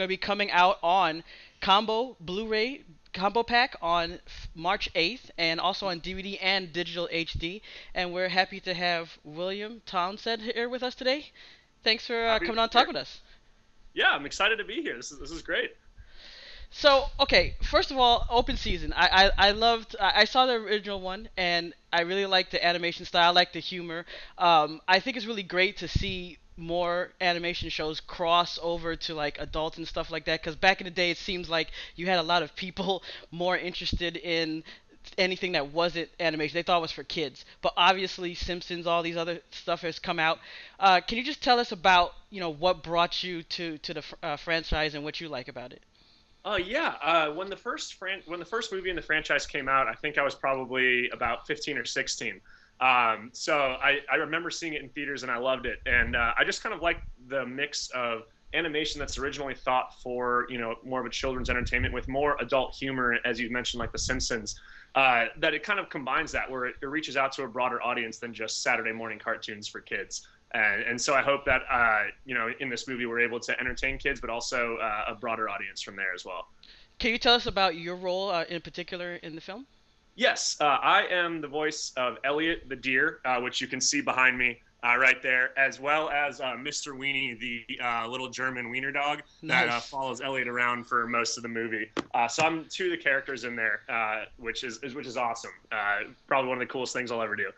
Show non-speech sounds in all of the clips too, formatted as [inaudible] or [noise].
Going to be coming out on combo Blu-ray combo pack on March 8th and also on DVD and digital HD. And we're happy to have William Townsend here with us today. Thanks for uh, coming on and talk with us. Yeah, I'm excited to be here. This is, this is great. So okay, first of all, open season. I I, I loved. I, I saw the original one, and I really like the animation style. I like the humor. Um, I think it's really great to see more animation shows cross over to like adults and stuff like that because back in the day it seems like you had a lot of people [laughs] more interested in anything that wasn't animation they thought it was for kids but obviously simpsons all these other stuff has come out uh, can you just tell us about you know what brought you to to the uh, franchise and what you like about it uh, yeah, uh, when the first fran- when the first movie in the franchise came out, I think I was probably about 15 or 16. Um, so I, I remember seeing it in theaters and I loved it, and uh, I just kind of like the mix of animation that's originally thought for you know more of a children's entertainment with more adult humor, as you mentioned, like The Simpsons. Uh, that it kind of combines that where it, it, reaches out to a broader audience than just Saturday morning cartoons for kids. And, and so I hope that uh, you know in this movie we're able to entertain kids, but also uh, a broader audience from there as well. Can you tell us about your role uh, in particular in the film? Yes, uh, I am the voice of Elliot the deer, uh, which you can see behind me uh, right there, as well as Mr. Weenie, the little German wiener dog nice. that follows Elliot around for most of the movie. so I'm two of the characters in there, which is, is, which is awesome. probably one of the coolest things I'll ever do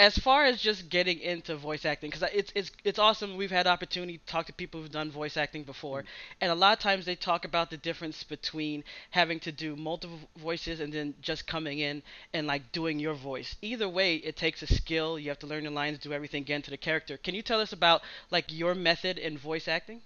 as far as just getting into voice acting, because it's it's it's awesome. We've had opportunity to talk to people who've done voice acting before, mm-hmm. and a lot of times they talk about the difference between having to do multiple voices and then just coming in and like doing your voice. Either way, it takes a skill. You have to learn the lines, do everything, get into the character. Can you tell us about like your method in voice acting?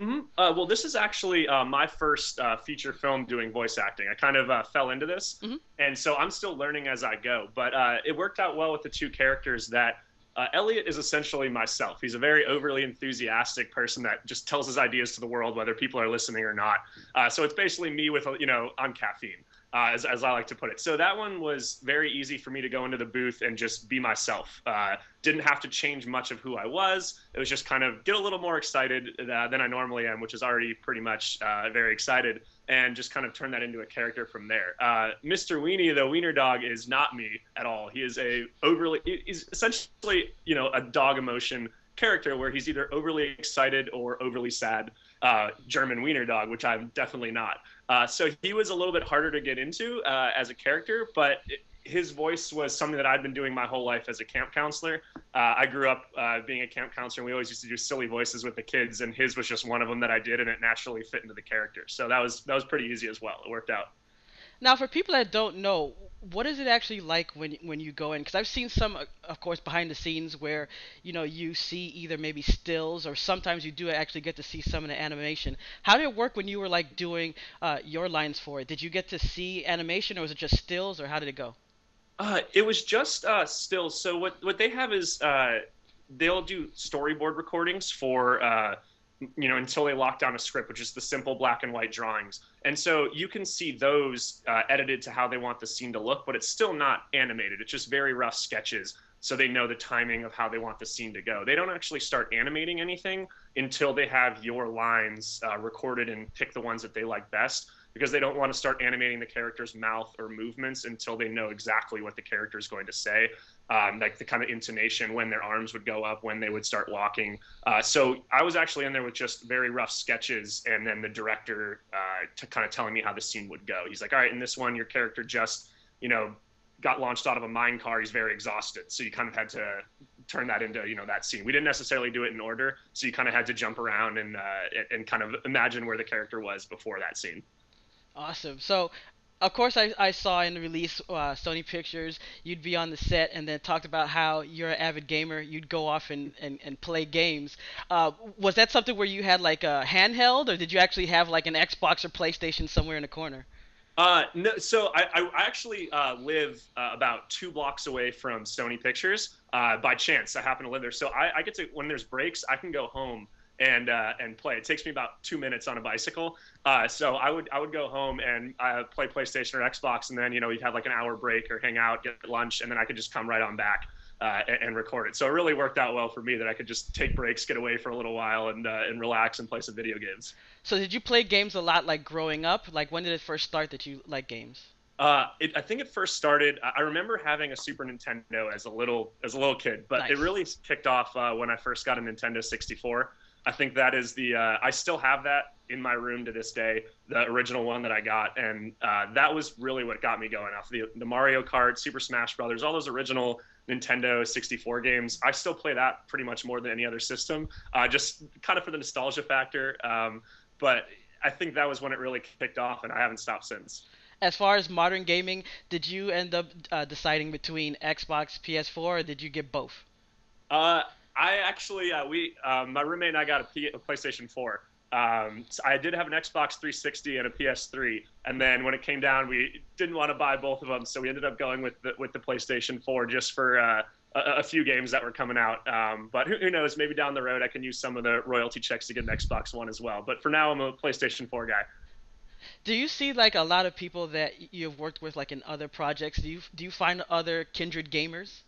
Mm-hmm. Uh, well, this is actually uh, my first uh, feature film doing voice acting. I kind of uh, fell into this, mm-hmm. and so I'm still learning as I go. But uh, it worked out well with the two characters. That uh, Elliot is essentially myself. He's a very overly enthusiastic person that just tells his ideas to the world, whether people are listening or not. so it's basically me with you know on caffeine uh, as, as I like to put it. So that one was very easy for me to go into the booth and just be myself. Uh, didn't have to change much of who I was. It was just kind of get a little more excited uh, than I normally am, which is already pretty much uh, very excited, and just kind of turn that into a character from there. Uh, Mr. Weenie, the Wiener Dog, is not me at all. He is a overly, he's essentially, you know, a dog emotion character where he's either overly excited or overly sad. Uh, German Wiener Dog, which I'm definitely not. Uh, so he was a little bit harder to get into uh, as a character, but it, his voice was something that I'd been doing my whole life as a camp counselor. Uh, I grew up uh, being a camp counselor, and we always used to do silly voices with the kids, and his was just one of them that I did, and it naturally fit into the character. So that was that was pretty easy as well. It worked out. Now, for people that don't know, what is it actually like when when you go in? Because I've seen some, of course, behind the scenes where you know you see either maybe stills or sometimes you do actually get to see some of the animation. How did it work when you were like doing uh, your lines for it? Did you get to see animation or was it just stills or how did it go? Uh, it was just uh, stills. So what what they have is uh, they'll do storyboard recordings for uh, you know, until they lock down a script, which is the simple black and white drawings. And so you can see those uh, edited to how they want the scene to look, but it's still not animated. It's just very rough sketches. So they know the timing of how they want the scene to go. They don't actually start animating anything until they have your lines uh, recorded and pick the ones that they like best because they don't want to start animating the character's mouth or movements until they know exactly what the character is going to say um, like the kind of intonation when their arms would go up, when they would start walking. Uh, so I was actually in there with just very rough sketches, and then the director uh, to kind of telling me how the scene would go. He's like, "All right, in this one, your character just, you know, got launched out of a mine car. He's very exhausted, so you kind of had to turn that into you know that scene. We didn't necessarily do it in order, so you kind of had to jump around and uh, and kind of imagine where the character was before that scene. Awesome. So of course, I, I saw in the release uh, Sony Pictures, you'd be on the set and then talked about how you're an avid gamer. You'd go off and, and, and play games. Uh, was that something where you had like a handheld, or did you actually have like an Xbox or PlayStation somewhere in the corner? Uh, no, so I, I actually uh, live uh, about two blocks away from Sony Pictures. Uh, by chance, I happen to live there, so I, I get to when there's breaks, I can go home and uh, and play. It takes me about two minutes on a bicycle. Uh, so I would I would go home and uh, play PlayStation or Xbox, and then you know you'd have like an hour break or hang out, get lunch, and then I could just come right on back. uh, and, and, record it. So it really worked out well for me that I could just take breaks, get away for a little while, and uh, and relax and play some video games. So did you play games a lot like growing up? Like when did it first start that you like games? Uh, it, I think it first started. I remember having a Super Nintendo as a little as a little kid, but nice. it really kicked off uh, when I first got a Nintendo 64. I think that is the. Uh, I still have that in my room to this day, the original one that I got, and uh, that was really what got me going. Off the the Mario Kart, Super Smash Brothers, all those original Nintendo 64 games. I still play that pretty much more than any other system, uh, just kind of for the nostalgia factor. Um, but I think that was when it really kicked off, and I haven't stopped since as far as modern gaming, did you end up uh, deciding between Xbox, PS4, or did you get both? Uh, actually, uh, we, um, my roommate and I got a, P- a PlayStation 4. Um, so I did have an Xbox 360 and a PS3, and then when it came down, we didn't want to buy both of them, so we ended up going with the with the PlayStation 4 just for uh, a, a, few games that were coming out. Um, but who, who, knows? Maybe down the road, I can use some of the royalty checks to get an Xbox One as well. But for now, I'm a PlayStation 4 guy. Do you see like a lot of people that you've worked with like in other projects? Do you do you find other kindred gamers?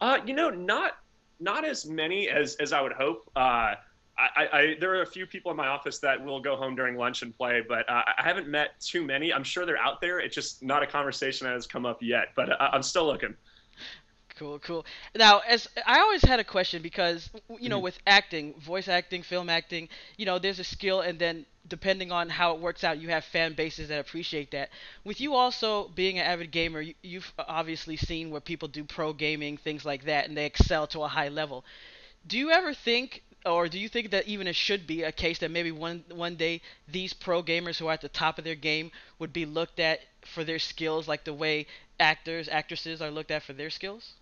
Uh, you know, not not as many as as I would hope. Uh, I, I, there are a few people in my office that will go home during lunch and play, but uh, I haven't met too many. I'm sure they're out there. It's just not a conversation that has come up yet, but uh, I'm still looking. Cool, cool. Now, as I always had a question because you know, mm-hmm. with acting, voice acting, film acting, you know, there's a skill, and then depending on how it works out, you have fan bases that appreciate that. With you also being an avid gamer, you, you've obviously seen where people do pro gaming, things like that, and they excel to a high level. Do you ever think, or do you think that even it should be a case that maybe one one day these pro gamers who are at the top of their game would be looked at for their skills, like the way actors, actresses are looked at for their skills?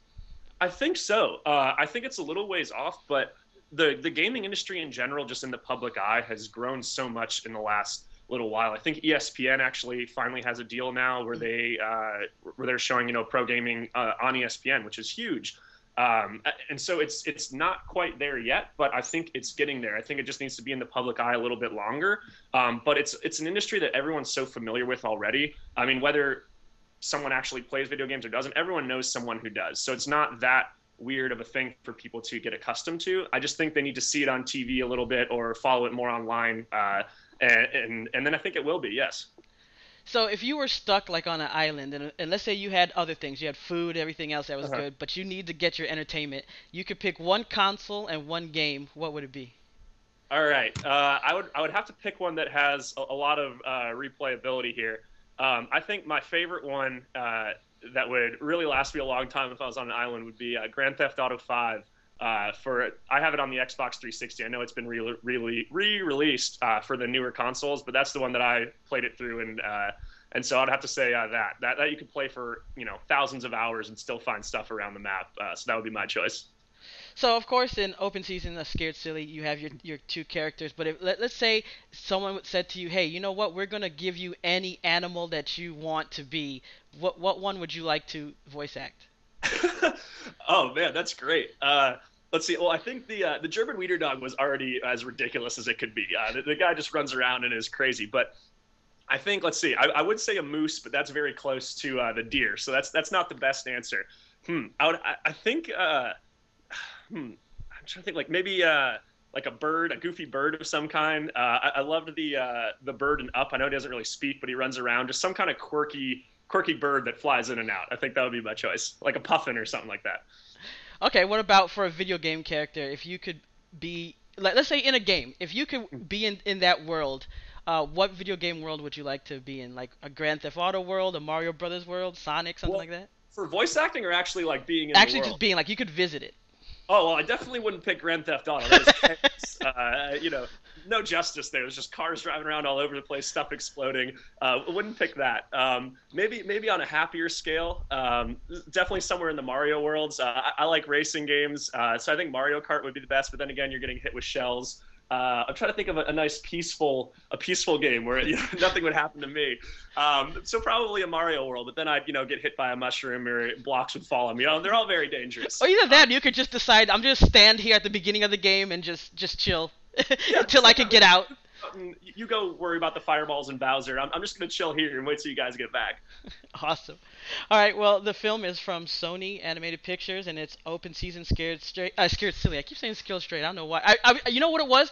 I think so. Uh, I think it's a little ways off, but the the gaming industry in general, just in the public eye, has grown so much in the last little while. I think ESPN actually finally has a deal now where they uh, where they're showing you know pro gaming uh, on ESPN, which is huge. Um, and so it's it's not quite there yet, but I think it's getting there. I think it just needs to be in the public eye a little bit longer. Um, but it's it's an industry that everyone's so familiar with already. I mean, whether someone actually plays video games or doesn't. Everyone knows someone who does. So it's not that weird of a thing for people to get accustomed to. I just think they need to see it on TV a little bit or follow it more online. Uh, and, and, and then I think it will be, yes. So if you were stuck like on an island, and, and let's say you had other things, you had food, everything else that was uh-huh. good, but you need to get your entertainment, you could pick one console and one game. What would it be? All right, uh, I would I would have to pick one that has a, a lot of uh, replayability here. Um, I think my favorite one uh, that would really last me a long time if I was on an island would be uh, Grand Theft Auto 5. Uh, for I have it on the Xbox 360. I know it's been re- re- re-released uh, for the newer consoles, but that's the one that I played it through, and uh, and so I'd have to say uh, that that that you could play for you know thousands of hours and still find stuff around the map. so that would be my choice. So of course, in open season of Scared Silly, you have your your two characters. But if let, us say someone said to you, "Hey, you know what? We're gonna give you any animal that you want to be. What what one would you like to voice act?" [laughs] oh man, that's great. Uh, let's see. Well, I think the uh, the German Wiener Dog was already as ridiculous as it could be. Uh, the, the, guy just runs around and is crazy. But I think let's see. I, I would say a moose, but that's very close to uh, the deer, so that's that's not the best answer. Hmm. I would. I, I think. Hmm, I'm trying to think like maybe uh, like a bird, a goofy bird of some kind. Uh, I, I loved the uh, the bird in Up. I know he doesn't really speak, but he runs around. Just some kind of quirky quirky bird that flies in and out. I think that would be my choice, like a puffin or something like that. Okay, what about for a video game character? If you could be, like, let's say in a game, if you could be in in that world. Uh, what video game world would you like to be in? Like a Grand Theft Auto world, a Mario Brothers world, Sonic, something well, like that? For voice acting, or actually like being in actually just being like you could visit it. Oh well, I definitely wouldn't pick Grand Theft Auto. [laughs] Uh, you know, no justice there. There's just cars driving around all over the place, stuff exploding. Uh, wouldn't pick that. Um, maybe maybe on a happier scale. Um, definitely somewhere in the Mario worlds. Uh, I, I, like racing games, uh, so I think Mario Kart would be the best. But then again, you're getting hit with shells. Uh, I'm trying to think of a, a, nice peaceful a peaceful game where [laughs] you know, nothing would happen to me. Um, so probably a Mario World, but then I'd you know get hit by a mushroom or blocks would fall on me. You know, they're all very dangerous. Or either that, um, you could just decide I'm just stand here at the beginning of the game and just just chill [laughs] yeah, until I can get out. You go worry about the fireballs and Bowser. I'm, I'm just gonna chill here and wait till you guys get back. [laughs] awesome. All right. Well, the film is from Sony Animated Pictures, and it's open season, scared straight, uh, scared silly. I keep saying scared straight. I don't know why. I, I, you know what it was?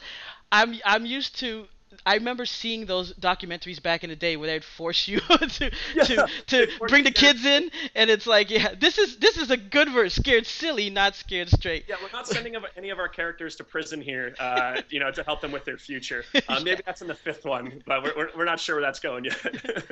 I'm, I'm used to I remember seeing those documentaries back in the day where they'd force you [laughs] to yeah, to, [laughs] to bring the kids in, and it's like, yeah, this is this is a good verse, scared silly, not scared straight. Yeah, we're not sending any of our characters to prison here, uh, [laughs] you know, to help them with their future. Uh, maybe that's in the fifth one, but we're, we're, we're not sure where that's going yet.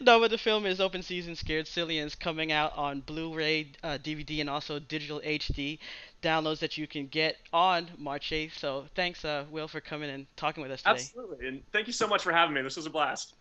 no, but the film is open season, scared silly, and it's coming out on Blu-ray, uh, DVD, and also digital HD downloads that you can get on March 8th. So thanks, uh, Will, for coming and talking with us today. Absolutely. And thank you so much for having me. This was a blast.